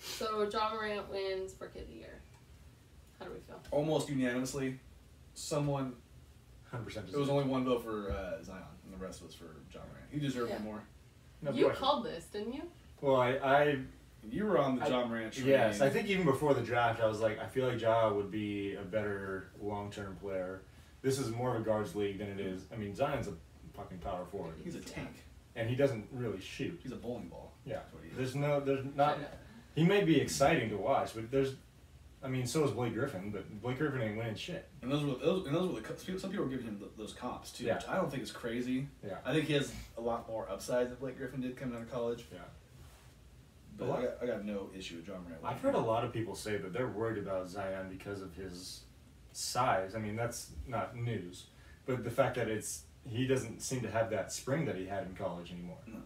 So Ja Morant wins for Kid of the Year. How do we feel? Almost unanimously, someone. 100%. It was only one vote for uh, Zion, and the rest was for Ja Morant. He deserved Yeah. it more. No you question. called this, didn't you? Well, I, I You were on the I- Ja Morant train. Yes, I think even before the draft, I was like, I feel like Ja would be a better long term player. This is more of a guards league than it is. I mean, Zion's a fucking power forward, he's a tank. and he doesn't really shoot. He's a bowling ball. Yeah, That's what he is. there's no, there's not. He may be exciting to watch, but there's, I mean, so is Blake Griffin, but Blake Griffin ain't winning shit. And those were those, and those were the some people were giving him th- those comps too, Yeah. which I don't think is crazy. Yeah. I think he has a lot more upside than Blake Griffin did coming out of college. Yeah. But lot- I got, I got no issue with Ja Morant. I've heard a lot of people say that they're worried about Zion because of his size. I mean, that's not news, but the fact that it's he doesn't seem to have that spring that he had in college anymore. No.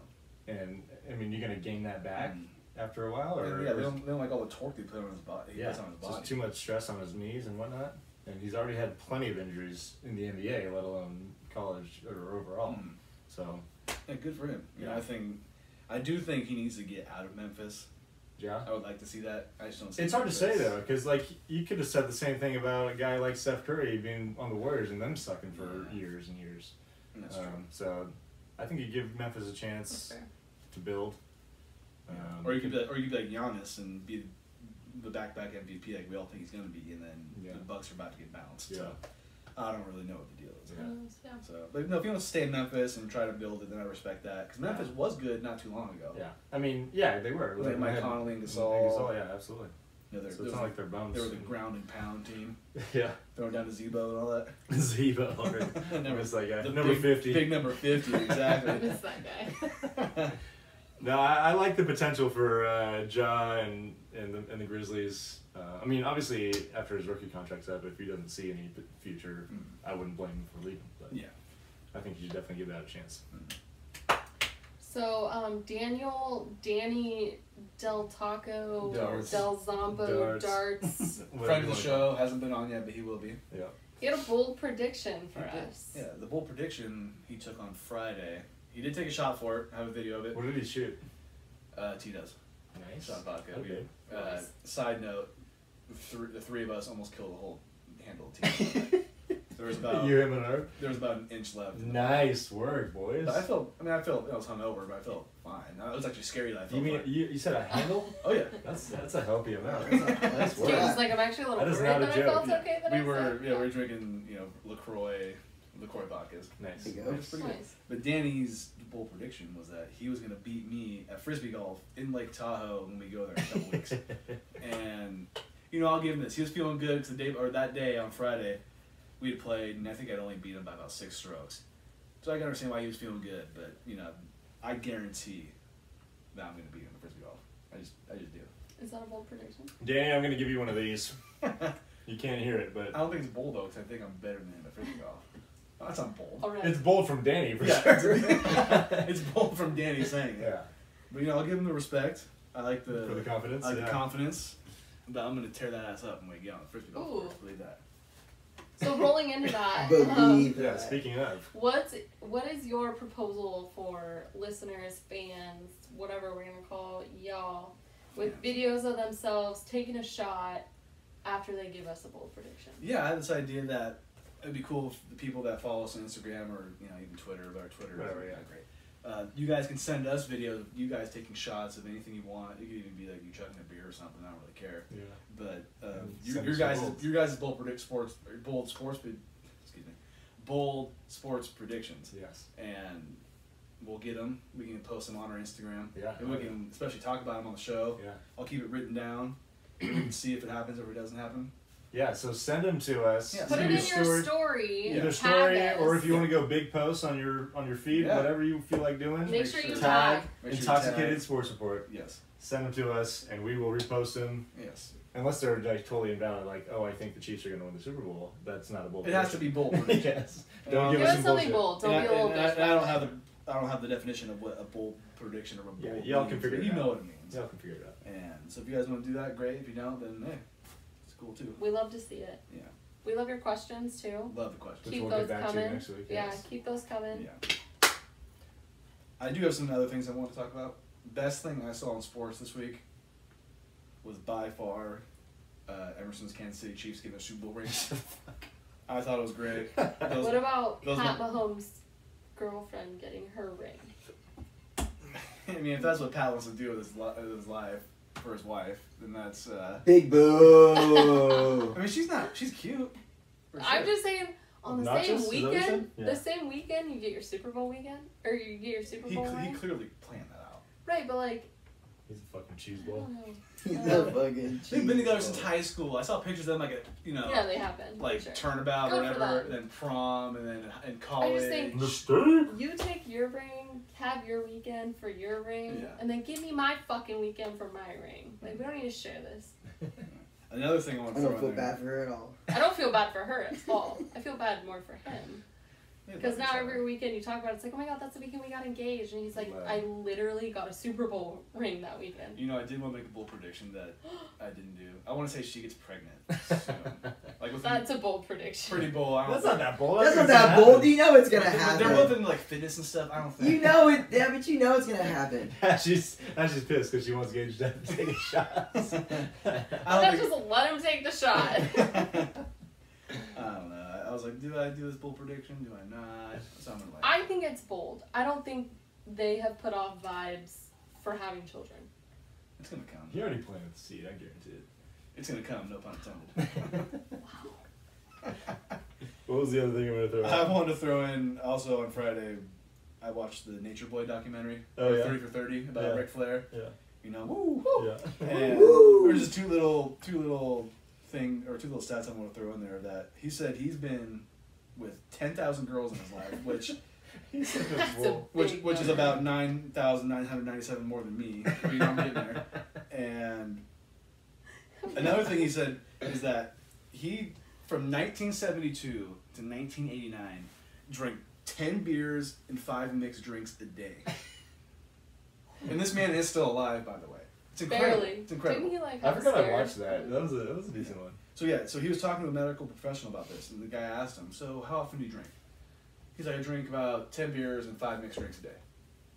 And I mean, you're gonna gain that back Mm. after a while, or yeah, or they is- don't, they don't like all the torque they put on his body. He yeah, puts on his just too much stress on his knees and whatnot. And he's already had plenty of injuries in the NBA, let alone college or overall. Mm. So, Yeah, good for him. You know, Yeah. I think, I do think he needs to get out of Memphis. yeah. I would like to see that. I just don't. See It's hard to say though, because like you could have said the same thing about a guy like Steph Curry being on the Warriors and them sucking for Yeah. years and years. That's true. Um, so, I think you give Memphis a chance fair. To build. Um, or you could be, like- or you could be like Giannis and be the back-to-back MVP like we all think he's gonna be, and then Yeah. the Bucks are about to get bounced. Yeah. So I don't really know what the deal is. Yeah. Um, yeah. So, but no, if you want to stay in Memphis and try to build it, then I respect that because Memphis was good not too long ago. Yeah, I mean, yeah, they were. With, like, Mike they had- Conley and and Gasol. yeah, absolutely. You know, they're, So it's not like they're bums. they were the and- ground and pound team, yeah, throwing down to Z-Bo and all that. Ziva. Or, Number- was like uh, the number big- fifty. Big number fifty, I exactly. miss that guy. No, I, I like the potential for uh, Ja and and the and the Grizzlies. Uh, I mean, obviously, after his rookie contract's up, if he doesn't see any future, Mm. I wouldn't blame him for leaving. But yeah. I think you should definitely give that a chance. So, um, Daniel, Danny Del Taco, Darts. Del Zombo, Darts. Darts. Friend of the wanna show hasn't been on yet, but he will be. Yeah, it. He had a bold prediction for He did. us. Yeah, the bold prediction he took on Friday. He did take a shot for it. I have a video of it. What did he shoot? Uh, Tito's. Nice. Shot vodka. Okay. Uh, Nice. Side note: the, the three of us almost killed the whole handle team. there was about you, him, and her. there was about an inch left. Nice work, boys. But I felt. I mean, I felt I was hungover, but I felt fine. It was actually scary that I You mean fine. you, you said a handle? Oh yeah. That's that's a healthy amount. That's not- Nice work. was like, I'm actually a little That is worried not a that I joke, felt yeah. okay that we I were said. yeah we were drinking you know Lacroix Lacroix vodkas. Nice. There you go. It was pretty good. Nice. But Danny's bold prediction was that he was going to beat me at frisbee golf in Lake Tahoe when we go there in a couple weeks. And you know, I'll give him this. He was feeling good because the day or that day on Friday, we had played, and I think I'd only beat him by about six strokes. So I can understand why he was feeling good. But you know, I guarantee that I'm going to beat him at frisbee golf. I just, I just do. Is that a bold prediction? Danny, I'm gonna give you one of these. You can't hear it, but I don't think it's bold though, because I think I'm better than him at frisbee golf. Oh, that's not bold. All right. it's bold from Danny for Yeah, sure. it's bold from Danny saying it. yeah. But you know, I'll give him the respect. I like the For the confidence. I like yeah. the confidence. But I'm gonna tear that ass up when we get on the frisbee golf Ooh. course. Believe that. So rolling into that, um, Believe yeah. that. Speaking of, what's what is your proposal for listeners, fans, whatever we're gonna call y'all, with videos of themselves taking a shot after they give us a bold prediction? Yeah, I had this idea that it'd be cool if the people that follow us on Instagram or you know even Twitter, but our Twitter Whatever, is yeah. great. Uh, you guys can send us videos of you guys taking shots of anything you want. It could even be like you chugging a beer or something. I don't really care. yeah. But And your, your guys, your guys' bold predict sports, or bold sports, excuse me, bold sports predictions, Yes. and we'll get them. We can post them on our Instagram. Yeah. And we can especially talk about them on the show. Yeah. I'll keep it written down. we can see if it happens or if it doesn't happen. Yeah. So send them to us. Yeah, Put send it me in your story. Either story, us. or if you want to go big posts on your on your feed, Yeah. whatever you feel like doing. make, Make sure you tag tag. Make sure you intoxicated tag. sports report. Yes. Send them to us, and we will repost them. Yes. Unless they're like totally invalid, like oh, I think the Chiefs are going to win the Super Bowl. That's not a bold. It has to be bold. yes. Um, Don't Give give us us something bullshit. bold. Don't and be a I, little I, I don't have the I don't have the definition of what a bold prediction or a bold. Yeah, y'all can figure but it You out. know what it means. Y'all can figure it out. And so if you guys want to do that, great. If you don't, then hey, it's cool too. We love to see it. Yeah. We love your questions too. Love the questions. Which Keep we'll those get back coming. to next week. Yeah, yes. keep those coming. Yeah. I do have some other things I want to talk about. Best thing I saw in sports this week was by far uh, Emerson's Kansas City Chiefs getting their Super Bowl rings. I thought it was great. Those- What about those Pat Mahomes' girlfriend getting her ring? I mean, if that's what Pat wants to do with his, li- with his life for his wife, then that's. Uh, Big boo. I mean, she's not. She's cute. for I'm just saying, on the Obnoxious? same Is that what you weekend. Yeah. the same weekend, you get your Super Bowl weekend, or you get your Super He, Bowl cl- he clearly planned that out. Right, but like, He's a fucking cheese I ball. don't. He's a fucking. They've been together since high school. I saw pictures of them like at you know, Yeah, they happen. for like sure. turnabout Good or whatever, them. then prom, and then in I college. just think- Mistake. You take your ring, have your weekend for your ring, Yeah. and then give me my fucking weekend for my ring. Like, we don't need to share this. Another thing I want I to throw don't feel bad for her at all. I don't feel bad for her at all. I feel bad more for him. They Because now every weekend you talk about it, it's like, oh my god, that's the weekend we got engaged. And he's like, Wow. I literally got a Super Bowl ring that weekend. You know, I did want to make a bold prediction that I didn't do. I want to say she gets pregnant. soon. like with That's a bold prediction. pretty bold. I don't That's think- not that bold. That's not that gonna bold. You know it's gonna happen. They're both in like fitness and stuff. I don't think. You know it. Yeah, but you know it's gonna happen. happen. she's now she's pissed because she wants Gage to take a shot. I don't not think. just let him take the shot? I don't know. I was like, do I do this bold prediction? Do I not? So I'm gonna like. I think it's bold. I don't think they have put off vibes for having children. It's gonna come. he already planted the seed. I guarantee it. It's gonna come. No pun intended. Wow. What was the other thing I'm gonna throw? I wanted to throw in also on Friday. I watched the Nature Boy documentary. Oh, yeah? Thirty for Thirty about Yeah. Ric Flair. Yeah. You know, woo. Yeah. And Woo. there's just two little, two little thing or two little stats I want to throw in there. That he said he's been with ten thousand girls in his life, which He's a That's a fool. which big which is about nine thousand nine hundred ninety seven more than me. But, you know, I'm getting there. And another thing he said is that he from 1972 to 1989 drank 10 beers and five mixed drinks a day. And this man is still alive, by the way. It's incredible. Barely. It's incredible. Didn't he like? I have a forgot I watched that. That was a that was a decent one. So yeah, so he was talking to a medical professional about this, and the guy asked him, "So how often do you drink?" He's like, "I drink about ten beers and five mixed drinks a day."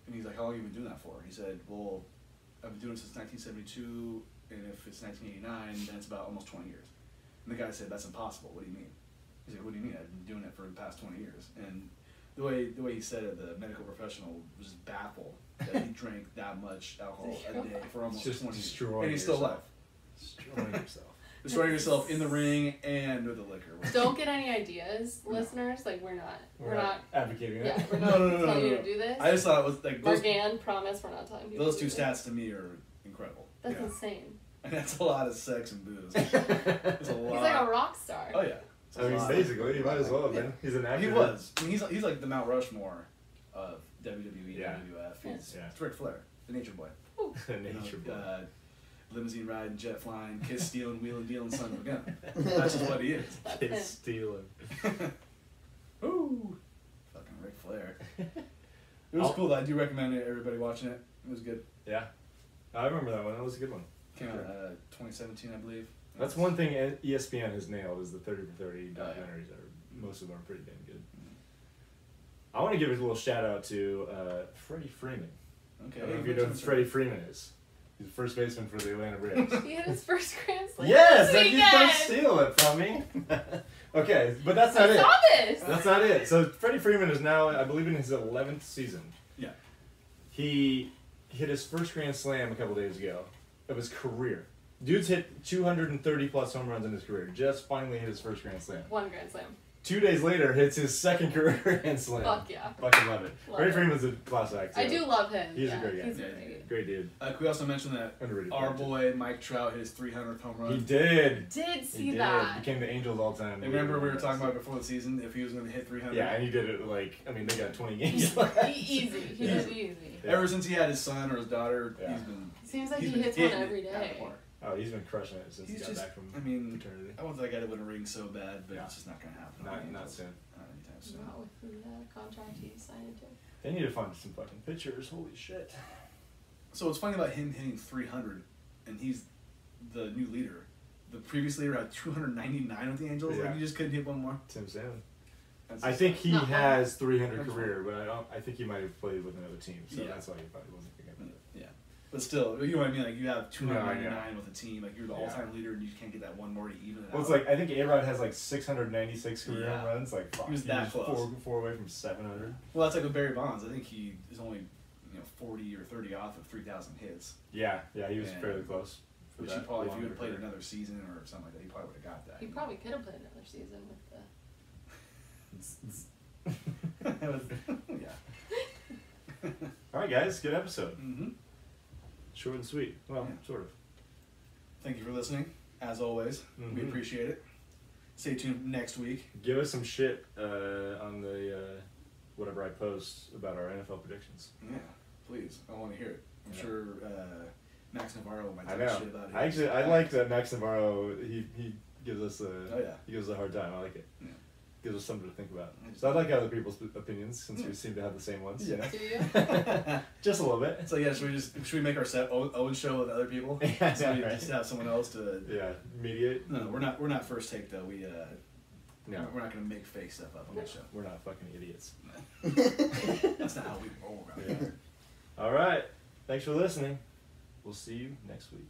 And he's like, "How long have you been doing that for?" He said, "Well, I've been doing it since 1972, and if it's 1989, then it's about almost 20 years." And the guy said, "That's impossible. What do you mean?" He's like, "What do you mean? I've been doing it for the past 20 years." And the way the way he said it, the medical professional was baffled that he drank that much alcohol a day for almost Just 20 years, destroying and he's still yourself. alive. Destroying yourself. Destroying yourself in the ring and with the liquor. Don't get any ideas, No. listeners. Like we're not. We're, We're, not, not. advocating Yeah, that. we're not no, no, no, telling no, you no. to do this. I just thought it was like those, Morgan, promise we're not telling people. those to two do this. stats to me are incredible. That's Yeah. insane. And that's a lot of sex and booze. It's a He's like a rock star. oh yeah. It's a I mean, lot. basically, he might as well have Yeah. He's an actor. He was. I mean, he's he's like the Mount Rushmore of WWE, Yeah. WWF. He's Yeah. it's Ric Flair, the Nature Boy. a You know, nature boy. Uh, limousine riding, jet flying, kiss stealing, wheeling dealing, son of a gun. That's just what he is. That's Kid stealing. Ooh, fucking Ric Flair. It was I'll- cool. I do recommend it. Everybody watching it. It was good. Yeah, I remember that one. That was a good one. Came out uh, 2017, I believe. That's one thing E- ESPN has nailed is the thirty for thirty Oh, yeah. documentaries. Are most of them are pretty damn good. I want to give a little shout out to uh, Freddie Freeman. Okay. I don't know if you know who Freddie Freeman is. He's the first baseman for the Atlanta Braves. He had his first Grand Slam. yes, and you don't steal it from me. okay, but that's not I it. saw this. That's not it. So Freddie Freeman is now, I believe, in his eleventh season. Yeah. He hit his first Grand Slam a couple days ago of his career. Dude's hit 230 plus home runs in his career. Just finally hit his first Grand Slam. One Grand Slam. Two days later, hits his second career Grand Slam. Fuck yeah. Fucking love it. Love Freddie it. Freeman's a class act. I do love him. He's a great guy. He's Yeah, great. Great dude. Uh, can we also mention that Underrated. our player, boy Mike Trout hit his 300th home run. He did. Did see He did. that. Became the Angels all time. And remember we were talking about before the season if he was going to hit 300. Yeah, and he did it like I mean they got 20 games Easy. left. Easy. He Yeah. did easy. Yeah. Ever since he had his son or his daughter, Yeah. he's been. Seems like he's he hits one hitting every it out of the day. Park. Oh, he's been crushing it since He's he got just. back from I mean, paternity. I want that guy to win a ring so bad, but Yeah. it's just not going to happen. Not not soon. Not anytime soon. Not with the uh, contract he signed into. They need to find some fucking pitchers. Holy shit. So what's funny about him hitting 300, and he's the new leader. The previous leader had 299 with the Angels. Yeah. Like you just couldn't hit one more. Tim Salmon. I think he Not has 300 career, but I don't. I think he might have played with another team, so Yeah. that's why he probably wasn't picking up. Yeah, but still, you know what I mean. Like you have No, I 299 with a team. Like you're the all-time leader, and you can't get that one more to even it Well, it's like I think A Rod has like 696 career Yeah. home runs. Like fuck, He was that close. Four, four away from 700. well, that's like with Barry Bonds. I think he is only you know 40 or 30 off of 3,000 hits. Yeah, yeah, he was Yeah. fairly close. for Which he probably, if he longer would have played career. another season or something like that, he probably would have got that. He probably could have played another season with the. Was- yeah. All right, guys, good episode. hmm Short and sweet. Well, Yeah. sort of. Thank you for listening. As always, we Mhm. appreciate it. Stay tuned next week. Give us some shit uh, on the uh, whatever I post about our NFL predictions. Yeah, please. I want to hear it. I'm Yeah. sure uh, Max Navarro might I talk shit about it. I actually I like that Max Navarro. He he gives us a Oh, yeah. he gives us a hard time. I like it. Yeah. Gives us something to think about. So I'd like other people's opinions since Yeah. we seem to have the same ones. Yeah. You know? Do you? Just a little bit. So yeah, should we just should we make our set Owen Owen show with other people? Yeah, so we right. just have someone else to. Yeah, mediate. No, we're not. We're not first take though. We uh, No, we're not gonna make fake stuff up on the show. we're not fucking idiots. That's not how we roll around Yeah. here. All right. Thanks for listening. We'll see you next week.